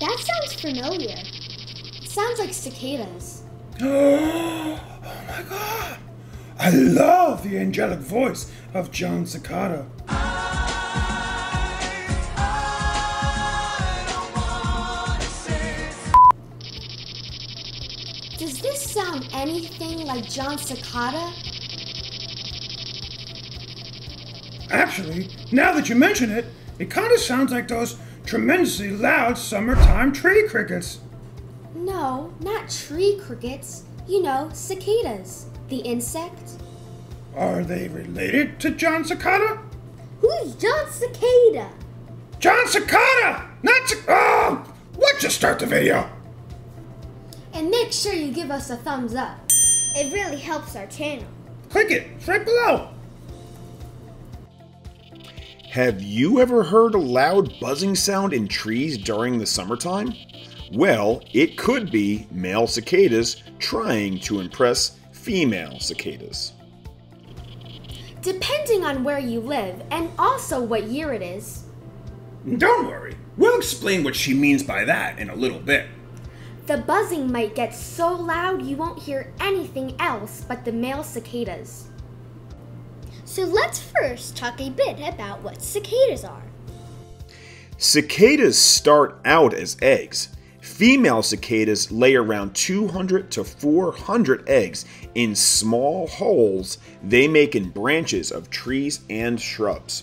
That sounds familiar. It sounds like cicadas. oh my god! I love the angelic voice of John Cicada. Does this sound anything like John Cicada? Actually, now that you mention it, it kind of sounds like those tremendously loud summertime tree crickets. No, not tree crickets. You know, cicadas. The insect. Are they related to John Cicada? Who's John Cicada? John Cicada! Not Cic- Oh! Let's just start the video. And make sure you give us a thumbs up. It really helps our channel. Click it. It's right below. Have you ever heard a loud buzzing sound in trees during the summertime? Well, it could be male cicadas trying to impress female cicadas. Depending on where you live and also what year it is. Don't worry. We'll explain what she means by that in a little bit. The buzzing might get so loud you won't hear anything else but the male cicadas. So let's first talk a bit about what cicadas are. Cicadas start out as eggs. Female cicadas lay around 200 to 400 eggs in small holes they make in branches of trees and shrubs.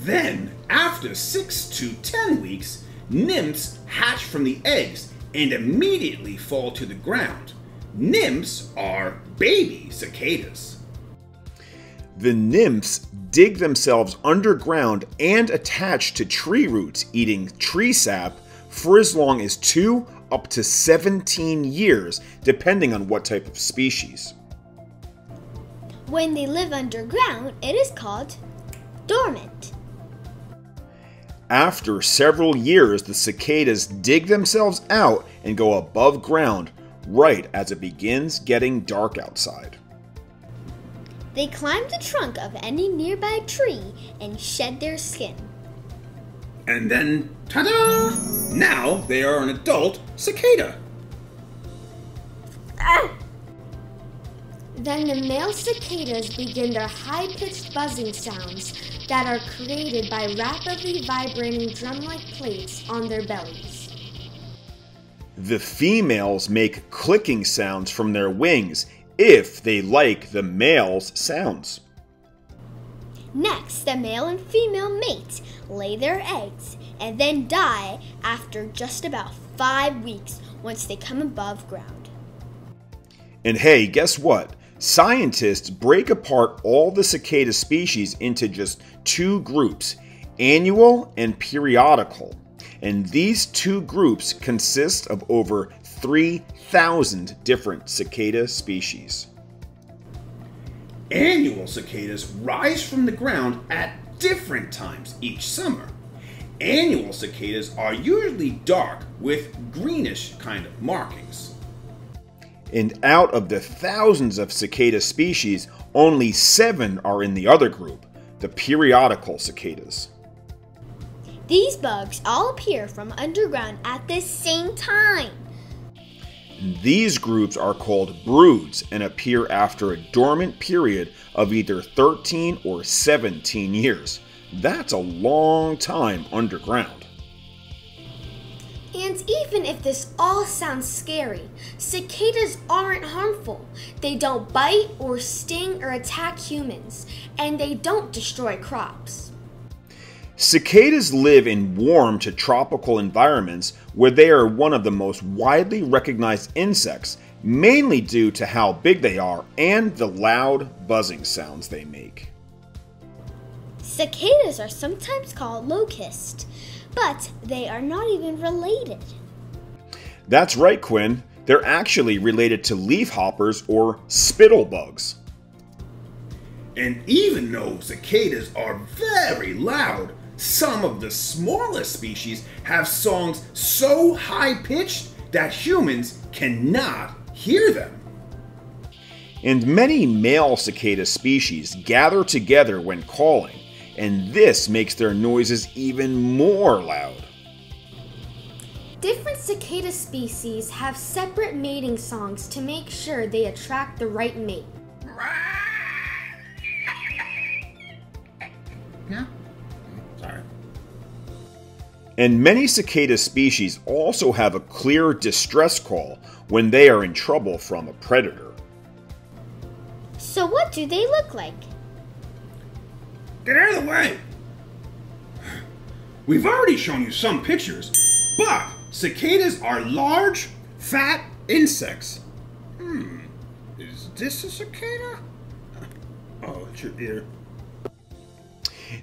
Then, after 6 to 10 weeks, nymphs hatch from the eggs and immediately fall to the ground. Nymphs are baby cicadas. The nymphs dig themselves underground and attach to tree roots, eating tree sap for as long as 2 up to 17 years, depending on what type of species. When they live underground, it is called dormant. After several years, the cicadas dig themselves out and go above ground right as it begins getting dark outside. They climb the trunk of any nearby tree and shed their skin. And then, ta da! Now they are an adult cicada. Ah! Then the male cicadas begin their high pitched buzzing sounds that are created by rapidly vibrating drum like plates on their bellies. The females make clicking sounds from their wings if they like the male's sounds. Next, the male and female mate, lay their eggs, and then die after just about five weeks once they come above ground. And hey, guess what? Scientists break apart all the cicada species into just two groups annual and periodical. And these two groups consist of over 3,000 different cicada species. Annual cicadas rise from the ground at different times each summer. Annual cicadas are usually dark with greenish kind of markings. And out of the thousands of cicada species, only seven are in the other group, the periodical cicadas. These bugs all appear from underground at the same time. These groups are called broods and appear after a dormant period of either 13 or 17 years. That's a long time underground. And even if this all sounds scary, cicadas aren't harmful. They don't bite or sting or attack humans, and they don't destroy crops. Cicadas live in warm to tropical environments where they are one of the most widely recognized insects, mainly due to how big they are and the loud buzzing sounds they make. Cicadas are sometimes called locusts, but they are not even related. That's right, Quinn. They're actually related to leafhoppers or spittlebugs. And even though cicadas are very loud, some of the smallest species have songs so high pitched that humans cannot hear them. And many male cicada species gather together when calling, and this makes their noises even more loud. Different cicada species have separate mating songs to make sure they attract the right mate. And many cicada species also have a clear distress call when they are in trouble from a predator. So, what do they look like? Get out of the way! We've already shown you some pictures, but cicadas are large, fat insects. Hmm, is this a cicada? Oh, it's your ear.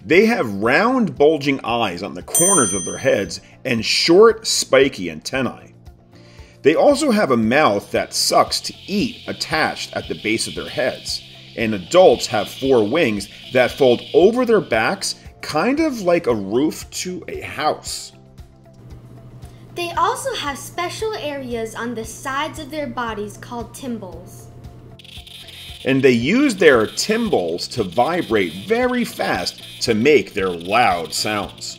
They have round, bulging eyes on the corners of their heads and short, spiky antennae. They also have a mouth that sucks to eat attached at the base of their heads, and adults have four wings that fold over their backs, kind of like a roof to a house. They also have special areas on the sides of their bodies called tymbals. And they use their tymbals to vibrate very fast to make their loud sounds.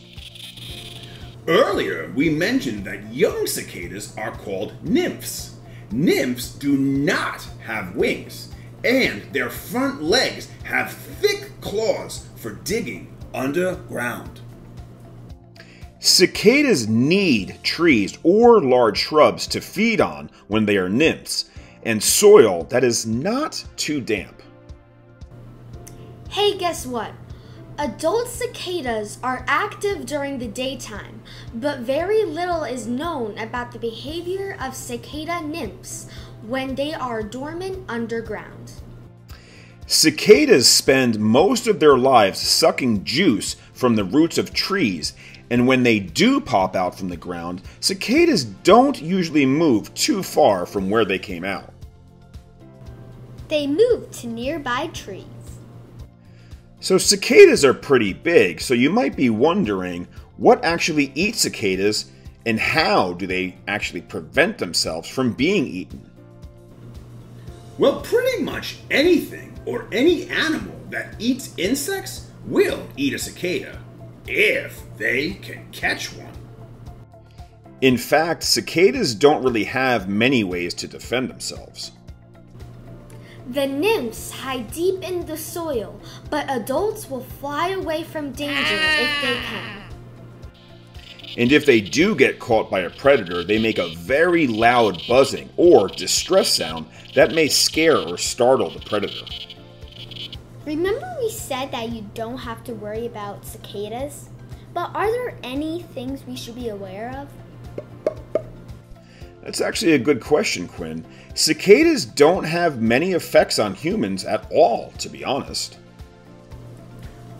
Earlier, we mentioned that young cicadas are called nymphs. Nymphs do not have wings, and their front legs have thick claws for digging underground. Cicadas need trees or large shrubs to feed on when they are nymphs, and soil that is not too damp. Hey, guess what? Adult cicadas are active during the daytime, but very little is known about the behavior of cicada nymphs when they are dormant underground. Cicadas spend most of their lives sucking juice from the roots of trees, and when they do pop out from the ground, cicadas don't usually move too far from where they came out. They move to nearby trees. So, cicadas are pretty big, so you might be wondering what actually eats cicadas and how do they actually prevent themselves from being eaten? Well, pretty much anything or any animal that eats insects will eat a cicada if they can catch one. In fact, cicadas don't really have many ways to defend themselves. The nymphs hide deep in the soil, but adults will fly away from danger if they ah. can. And if they do get caught by a predator, they make a very loud buzzing or distress sound that may scare or startle the predator. Remember, we said that you don't have to worry about cicadas? But are there any things we should be aware of? That's actually a good question, Quinn. Cicadas don't have many effects on humans at all, to be honest.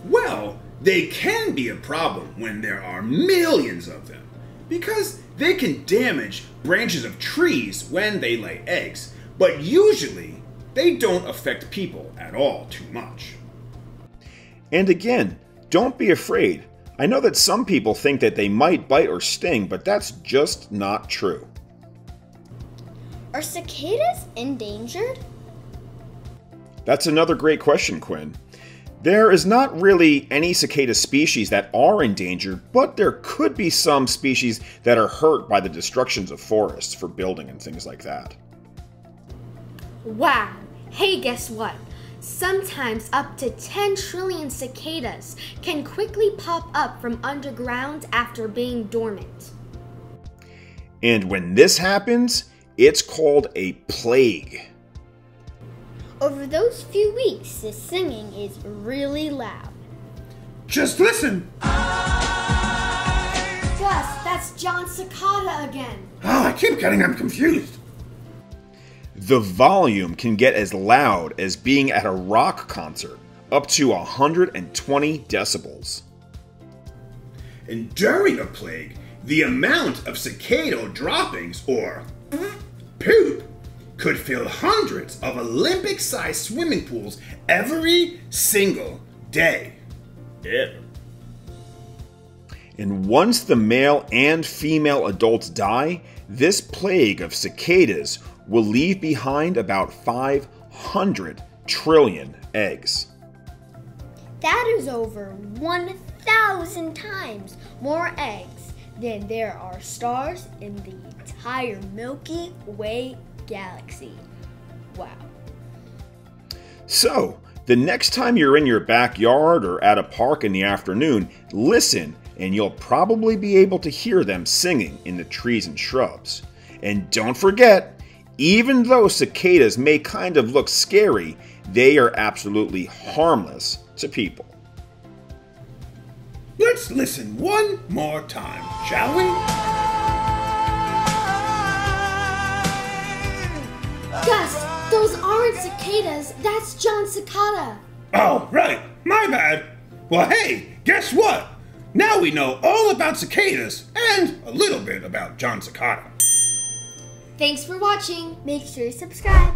Well, they can be a problem when there are millions of them, because they can damage branches of trees when they lay eggs, but usually they don't affect people at all too much. And again, don't be afraid. I know that some people think that they might bite or sting, but that's just not true. Are cicadas endangered? That's another great question, Quinn. There is not really any cicada species that are endangered, but there could be some species that are hurt by the destructions of forests for building and things like that. Wow! Hey, guess what? Sometimes up to 10 trillion cicadas can quickly pop up from underground after being dormant. And when this happens, it's called a plague. Over those few weeks, the singing is really loud. Just listen! Gus, that's John Cicada again. Oh, I keep getting them confused. The volume can get as loud as being at a rock concert, up to 120 decibels. And during a plague, the amount of cicada droppings, or mm-hmm. Poop, could fill hundreds of Olympic sized swimming pools every single day. Ever. And once the male and female adults die, this plague of cicadas will leave behind about 500 trillion eggs. That is over 1,000 times more eggs than there are stars in the entire Milky Way galaxy. Wow. So, the next time you're in your backyard or at a park in the afternoon, listen and you'll probably be able to hear them singing in the trees and shrubs. And don't forget, even though cicadas may kind of look scary, they are absolutely harmless to people. Let's listen one more time, shall we? Gus, those aren't cicadas. That's John Cicada. Oh, right. My bad. Well, hey, guess what? Now we know all about cicadas and a little bit about John Cicada. Thanks for watching. Make sure you subscribe.